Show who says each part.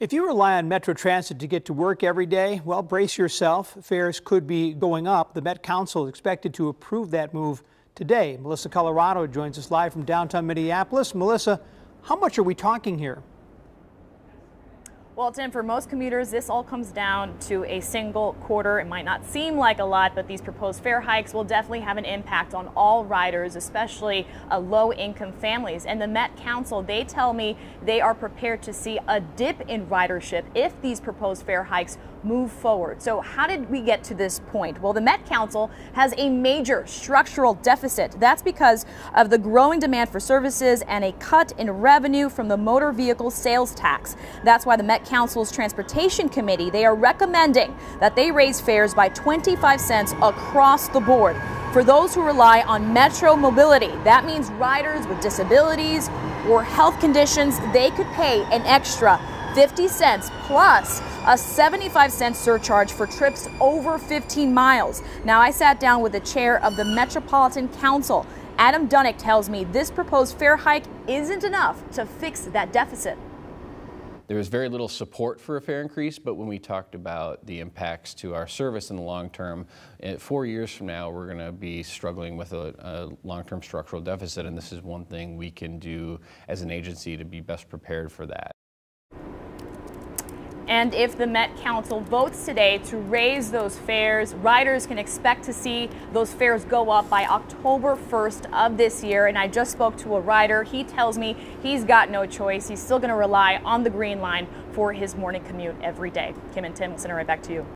Speaker 1: If you rely on Metro Transit to get to work every day, well, brace yourself. Fares could be going up. The Met Council is expected to approve that move today. Melissa Colorado joins us live from downtown Minneapolis. Melissa, how much are we talking here?
Speaker 2: Well, Tim, for most commuters, this all comes down to a single quarter. It might not seem like a lot, but these proposed fare hikes will definitely have an impact on all riders, especially uh, low income families. And the Met Council, they tell me they are prepared to see a dip in ridership if these proposed fare hikes move forward. So how did we get to this point? Well, the Met Council has a major structural deficit. That's because of the growing demand for services and a cut in revenue from the motor vehicle sales tax. That's why the Met Council's Transportation Committee, they are recommending that they raise fares by 25 cents across the board. For those who rely on metro mobility, that means riders with disabilities or health conditions, they could pay an extra 50 cents plus a 75 cent surcharge for trips over 15 miles. Now, I sat down with the chair of the Metropolitan Council. Adam Duininck tells me this proposed fare hike isn't enough to fix that deficit.
Speaker 3: There was very little support for a fare increase, but when we talked about the impacts to our service in the long term, four years from now, we're going to be struggling with a, a long-term structural deficit, and this is one thing we can do as an agency to be best prepared for that.
Speaker 2: And if the Met Council votes today to raise those fares, riders can expect to see those fares go up by October 1st of this year. And I just spoke to a rider. He tells me he's got no choice. He's still going to rely on the Green Line for his morning commute every day. Kim and Tim, we'll send it right back to you.